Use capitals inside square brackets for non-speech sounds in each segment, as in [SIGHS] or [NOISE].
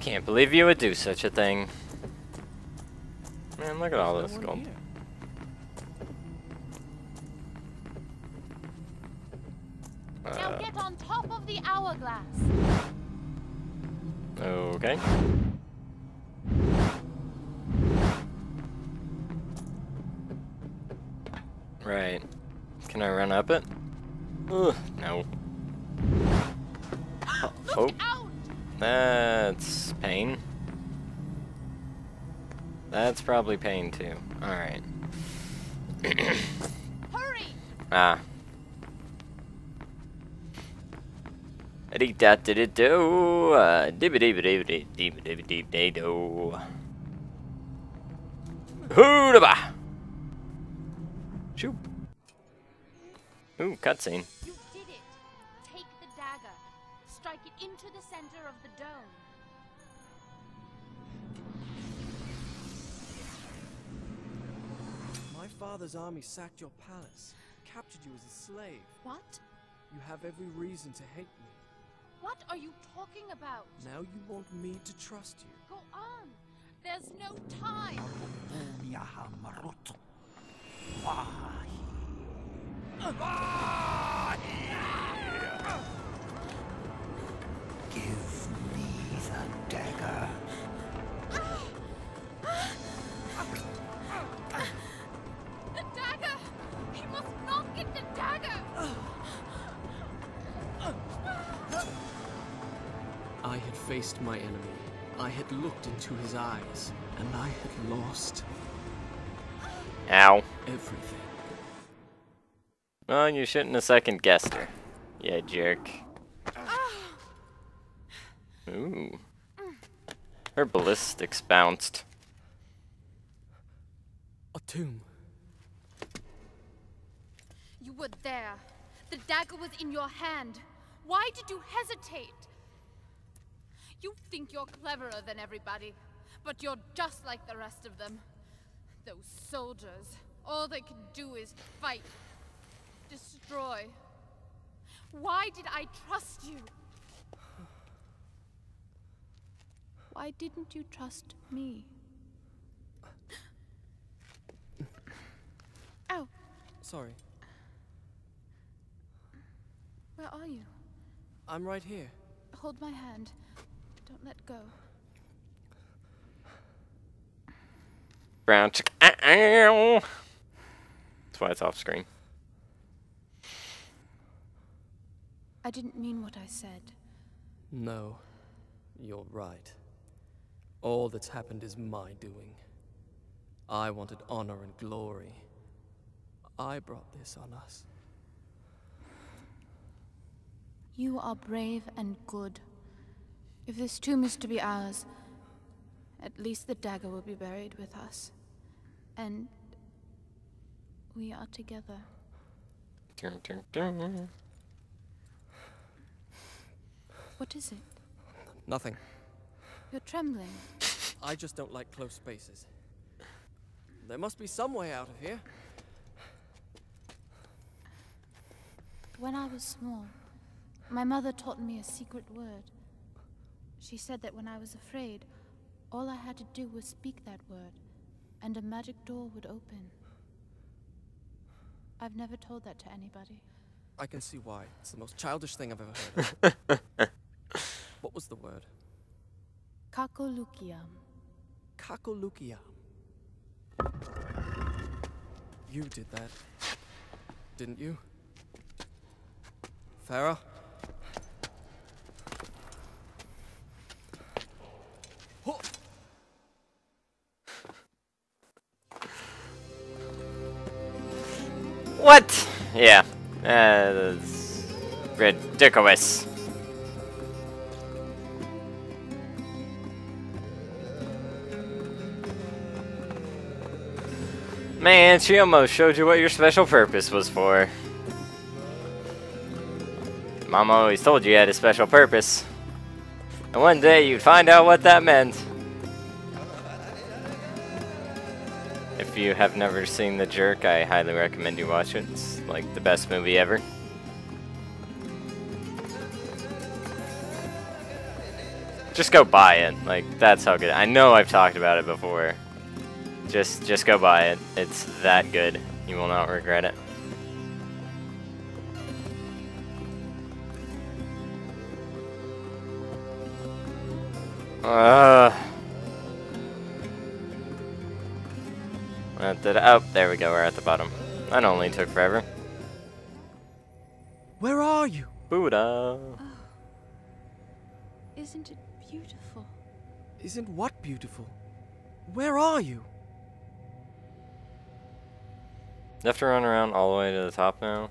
Can't believe you would do such a thing. Man, look at all There's this no gold. here. Now Uh, get on top of the hourglass. okay. Right. Can I run up it? Ugh, no. [GASPS] Oh, Out! That's pain. That's probably pain too. Alright. [COUGHS] Hurry! Ah. Dee da did it do dibbity dibbity do Hoodaba Shoop Ooh, cutscene into the center of the dome. My father's army sacked your palace, captured you as a slave. What? You have every reason to hate me. What are you talking about? Now you want me to trust you. Go on! There's no time! Give me the dagger. The dagger! He must not get the dagger! I had faced my enemy. I had looked into his eyes, and I had lost Ow. everything. Well, you shouldn't have second guessed her. Yeah, jerk. Ooh. Her ballistics bounced. A tomb. You were there. The dagger was in your hand. Why did you hesitate? You think you're cleverer than everybody, but you're just like the rest of them. Those soldiers, all they can do is fight, destroy. Why did I trust you? Why didn't you trust me? [GASPS] Ow, Sorry. where are you? I'm right here. Hold my hand. Don't let go. Brown chick. Ah, ow. That's why it's off screen. I didn't mean what I said. No, you're right. All that's happened is my doing. I wanted honor and glory. I brought this on us. You are brave and good. If this tomb is to be ours, at least the dagger will be buried with us. And we are together. Dun, dun, dun. What is it? Nothing. You're trembling. I just don't like close spaces. There must be some way out of here. When I was small, my mother taught me a secret word. She said that when I was afraid, all I had to do was speak that word, and a magic door would open. I've never told that to anybody. I can see why. It's the most childish thing I've ever heard. [LAUGHS] what was the word? Kakolukiam. Kakolukia. You did that, didn't you? Farah? What? Yeah. Uh, that's ridiculous. Man, she almost showed you what your special purpose was for. Mom always told you you had a special purpose. And one day you'd find out what that meant. If you have never seen The Jerk, I highly recommend you watch it. It's like the best movie ever. Just go buy it. Like, that's how good. I know I've talked about it before. Just, just go buy it. It's that good. You will not regret it. Uh. What did I- oh, there we go. We're at the bottom. That only took forever. Where are you? Buddha. Isn't it beautiful? Isn't what beautiful? Where are you? You have to run around all the way to the top now.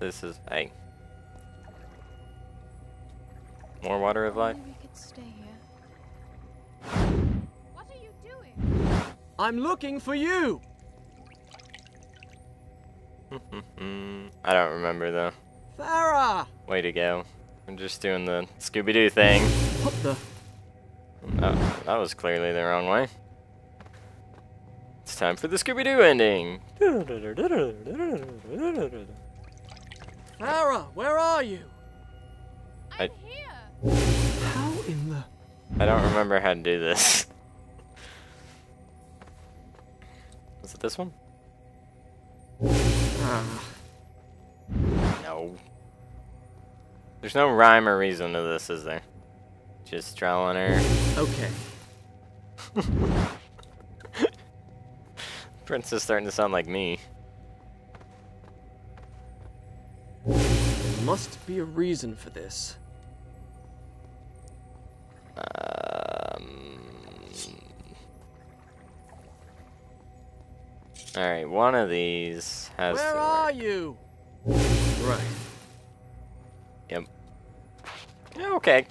This is hey. More water of life. We could stay here. What are you doing? I'm looking for you! [LAUGHS] I don't remember though. Farah! Way to go. I'm just doing the Scooby Doo thing. What the? Oh, that was clearly the wrong way. It's time for the Scooby Doo ending. Farah, where are you? I- I'm here. How in the... I don't remember how to do this. Was it this one? Ah, No. There's no rhyme or reason to this, is there? Just trial and error. okay. [LAUGHS] Prince is starting to sound like me. There must be a reason for this. Um, Alright, one of these has Where are you? Right. Yep. Okay.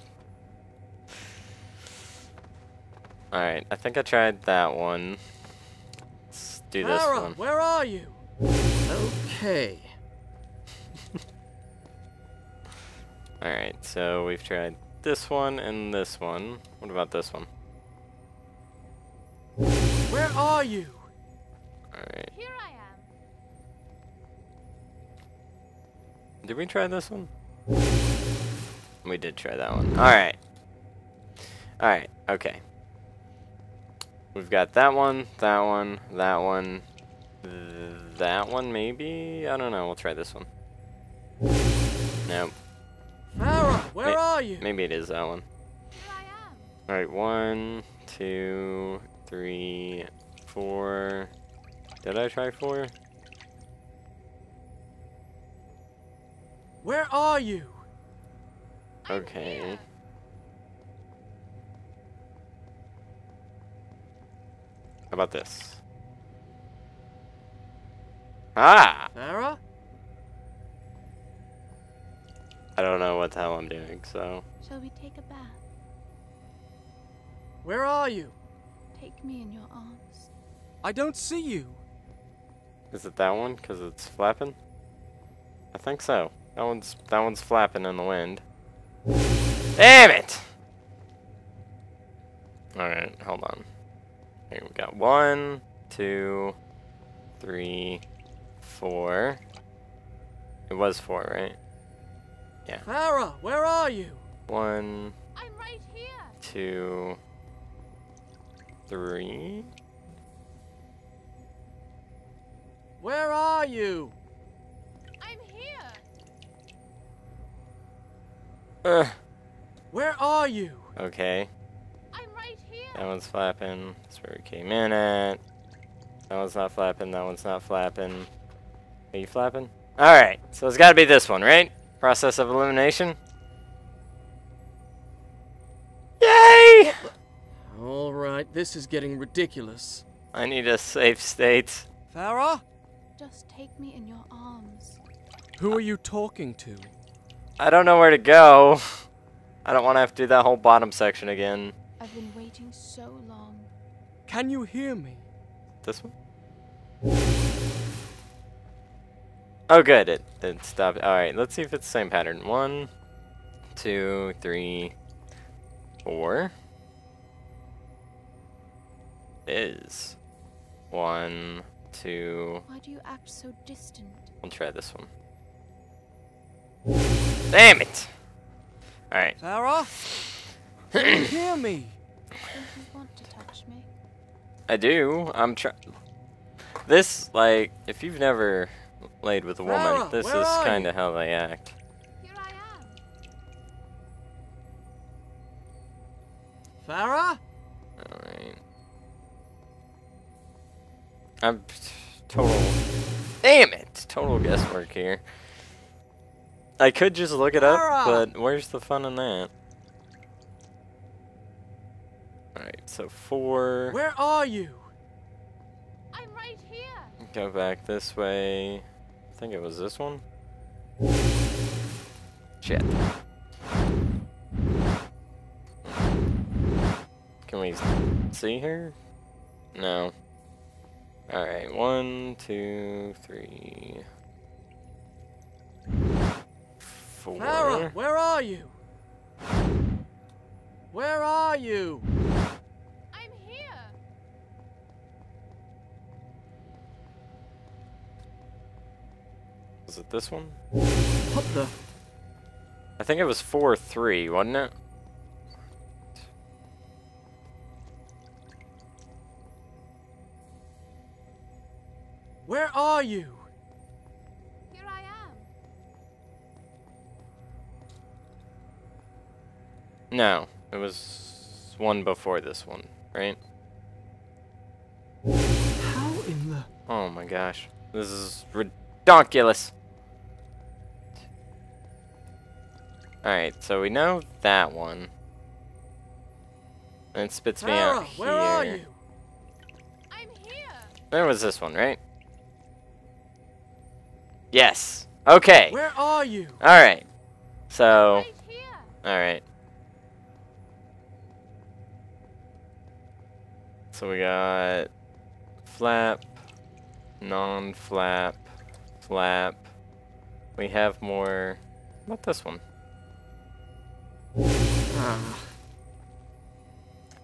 Alright, I think I tried that one. Let's do this Farah, one. where are you? Okay. [LAUGHS] Alright, so we've tried this one and this one. What about this one? Where are you? Alright. Here I am. Did we try this one? We did try that one. Alright. Alright, okay. We've got that one, that one, that one, th- that one maybe? I don't know, we'll try this one. Nope, Farah, where Ma- are you? maybe it is that one. Here I am. Alright, one, two, three, four. Did I try four? Where are you? I'm Okay. How about this? Ah! Farah? I don't know what the hell I'm doing, so. Shall we take a bath? Where are you? Take me in your arms. I don't see you. Is it that one? Because it's flapping? I think so. That one's that one's flapping in the wind. Damn it! Alright, hold on. Here we got one, two, three, four. It was four, right? Yeah. Farah, where are you? One, I'm right here. two, three. Where are you? I'm here. Ugh. Where are you? Okay. I'm right here. That one's flapping. That's where we came in at. That one's not flapping. That one's not flapping. Are you flapping? Alright, so it's gotta be this one, right? Process of elimination. Yay! Alright, this is getting ridiculous. I need a safe state. Farah? Just take me in your arms. Who are you talking to? I don't know where to go. I don't want to have to do that whole bottom section again. I've been waiting so long. Can you hear me? This one? Oh, good. It, it stopped. Alright, let's see if it's the same pattern. One, two, three, four. It is. One, two. Why do you act so distant? I'll try this one. Damn it! Alright. Farah? [CLEARS THROAT] Hear me! Don't you want to touch me? I do. I'm trying. This, like, if you've never laid with a woman, this is kind of how they act. Here I am. Farah? Alright. I'm total. Damn it! Total guesswork here. I could just look it up, but where's the fun in that? So four. Where are you? I'm right here. Go back this way. I think it was this one. Shit. Can we see her? No. Alright, one, two, three. Four. Farah, where are you? Where are you? Was it this one? What the? I think it was four, three, wasn't it? Where are you? Here I am. No, it was one before this one, right? How in the... Oh my gosh. This is ridiculous. Alright, so we know that one. And it spits me out here. where are you? I'm here. There was this one, right? Yes. Okay. Where are you? Alright. So, Right here. alright. So we got flap, non-flap, flap. We have more. What this one? Ah,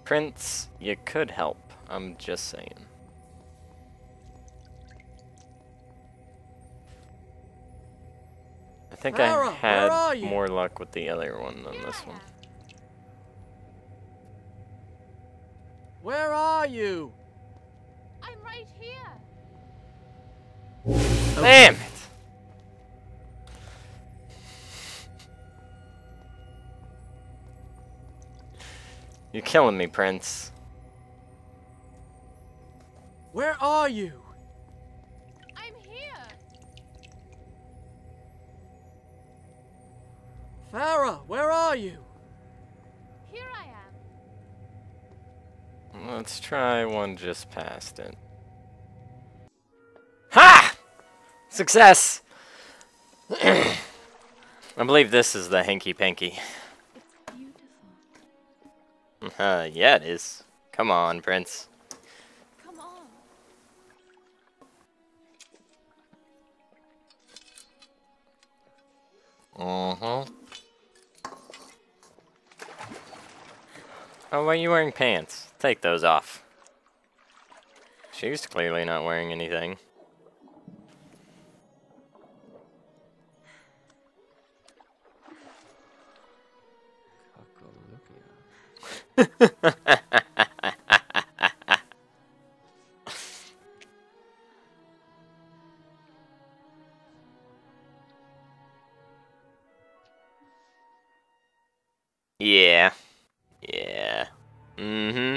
Prince, you could help. I'm just saying. I think Farah, I had more luck with the other one than Here this one. where are you? I'm right here. Damn it! You're killing me, Prince. Where are you? I'm here. Farah, where are you? Here I am. Let's try one just past it. Ha! Success! [CLEARS THROAT] I believe this is the hanky panky. Uh, yeah, it is. Come on, Prince. Come on. Uh-huh. Oh, why are you wearing pants? Take those off. She's clearly not wearing anything. [LAUGHS] Yeah. Yeah. Mm-hmm.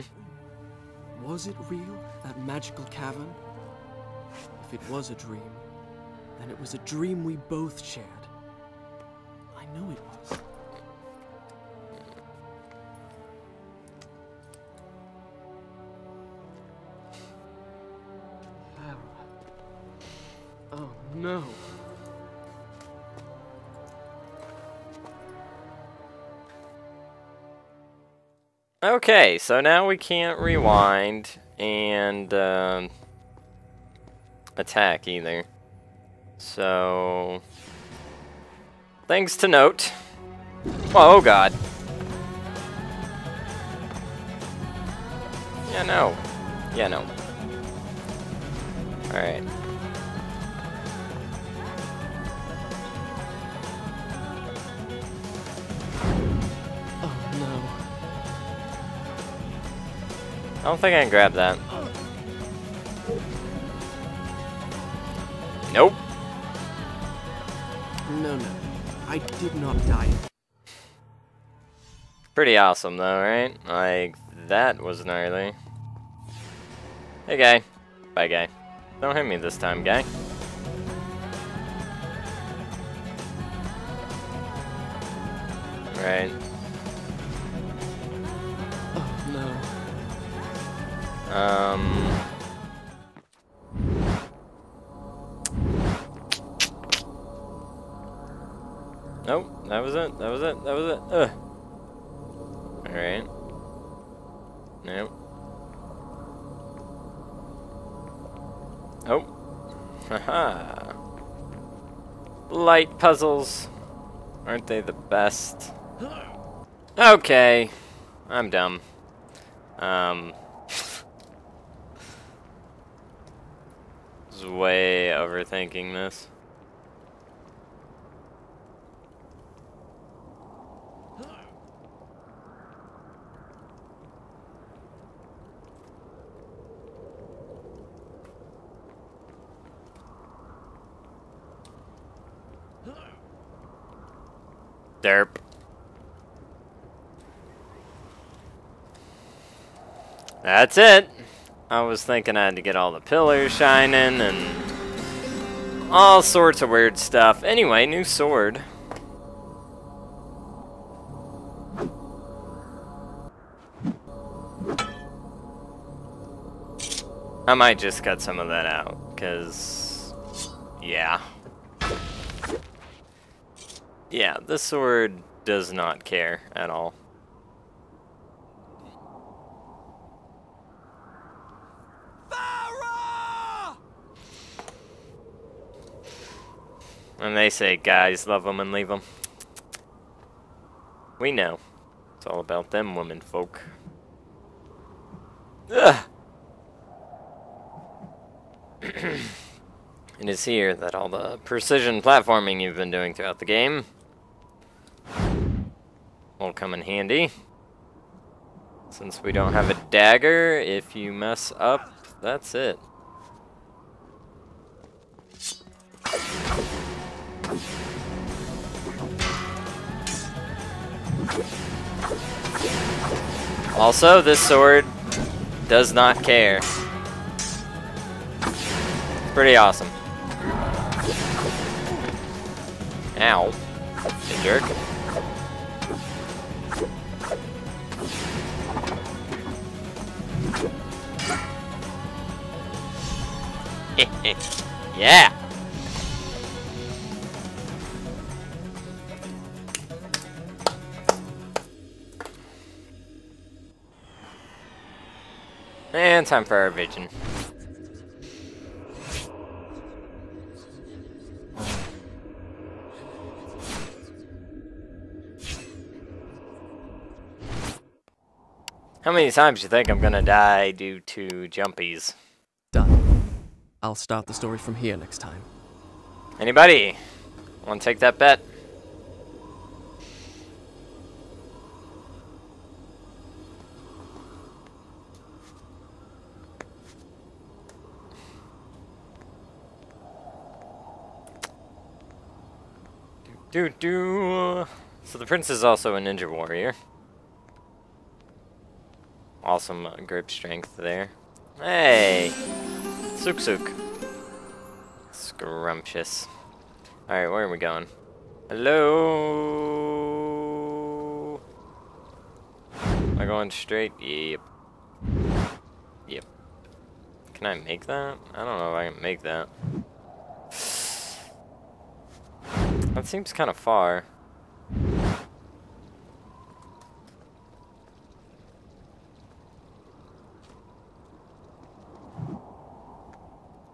Was it real, that magical cavern? If it was a dream, then it was a dream we both shared. No. Okay, so now we can't rewind and um, attack either. So, things to note. Oh, oh god. Yeah, no. Yeah, no. Alright. Don't think I can grab that. Nope. No, no. I did not die. Pretty awesome though, right? Like, that was gnarly. Hey guy. Bye guy. Don't hit me this time, guy. Right. Um. Nope, that was it. That was it. That was it. Ugh. Alright. Nope. Oh. Haha. Light puzzles. Aren't they the best? Okay. I'm dumb. Um. Was way overthinking this. Derp. That's it. I was thinking I had to get all the pillars shining and all sorts of weird stuff. Anyway, new sword. I might just cut some of that out, because, yeah. Yeah, the sword does not care at all. And they say guys love them and leave them. We know. It's all about them women folk. Ugh. [CLEARS THROAT] it is here that all the precision platforming you've been doing throughout the game will come in handy. Since we don't have a dagger, if you mess up, that's it. Also, this sword does not care. Pretty awesome. Ow. You jerk. [LAUGHS] yeah. And time for our vision. How many times do you think I'm gonna die due to jumpies? Done. I'll start the story from here next time. Anybody? Wanna take that bet? Do do. So the prince is also a ninja warrior. Awesome uh, grip strength there. Hey, Suk Suk. Scrumptious. All right, where are we going? Hello. Am I going straight? Yep. Yep. Can I make that? I don't know if I can make that. That seems kind of far.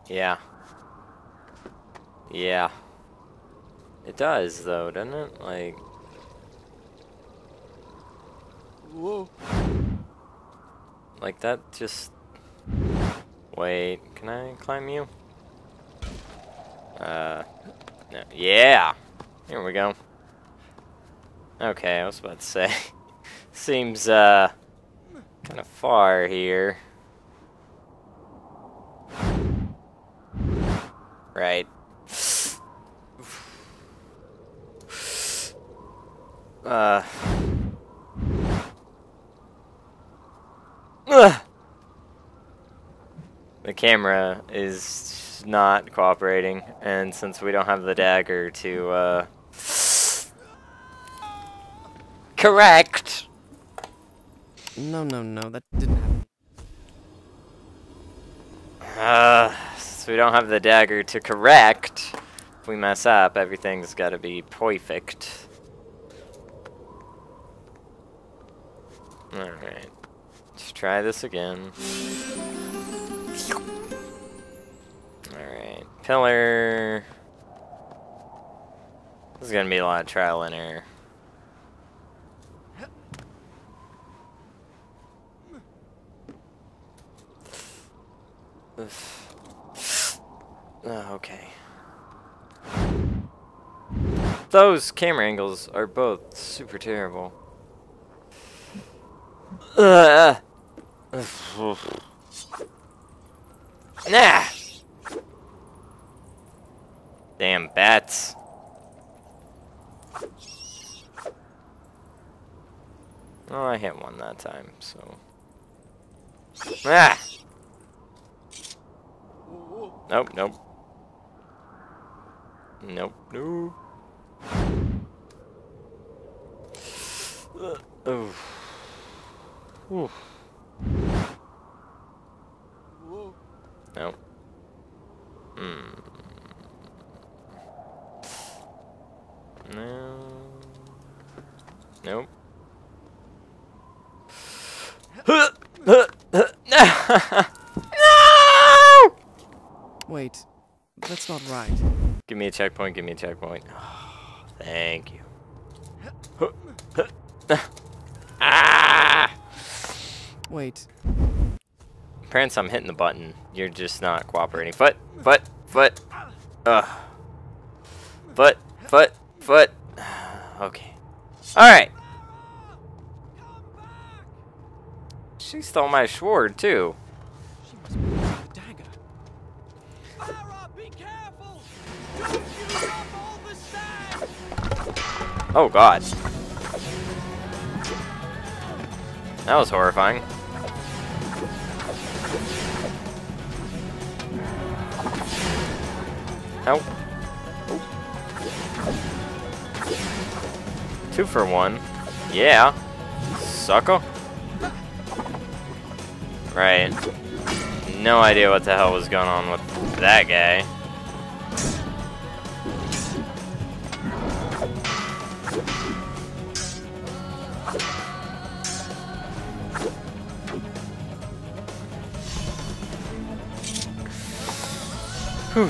Yeah. Yeah. It does, though, doesn't it? Like... Whoa. Like, that just... Wait, can I climb you? Uh... No. Yeah! Here we go. Okay, I was about to say. [LAUGHS] Seems, uh, kind of far here. Right. [SIGHS] Uh. Ugh. The camera is not cooperating, and since we don't have the dagger to, uh, Correct! No, no, no, that didn't happen. Uh, since we don't have the dagger to correct, if we mess up, everything's gotta be perfect. Alright. Let's try this again. Alright. Pillar. This is gonna be a lot of trial and error. Oh, okay. Those camera angles are both super terrible. Nah. Damn bats. Oh, I hit one that time, so. Ah! Nope, nope. Nope, no. Oh. Ooh. Nope. Hmm. No. Nope. no! [LAUGHS] [LAUGHS] [LAUGHS] Wait, that's not right. Give me a checkpoint, give me a checkpoint. [SIGHS] thank you. [LAUGHS] ah! Wait, Prince, I'm hitting the button. You're just not cooperating. Foot, foot, foot. Ugh. Foot, foot, foot. [SIGHS] Okay. Alright. She stole my sword, too. Oh, God. That was horrifying. Help. Two for one. Yeah. Sucker. Right. No idea what the hell was going on with that guy. Whew.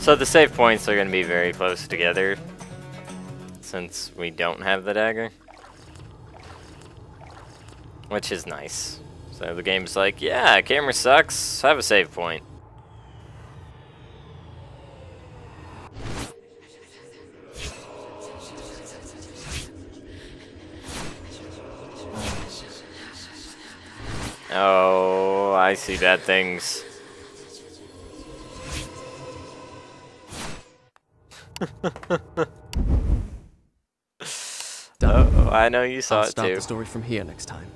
So the save points are going to be very close together since we don't have the dagger. Which is nice. So the game's like, yeah, camera sucks, have a save point. Oh, I see bad things. [LAUGHS] Oh, I know you saw I'll it start too. the story from here next time.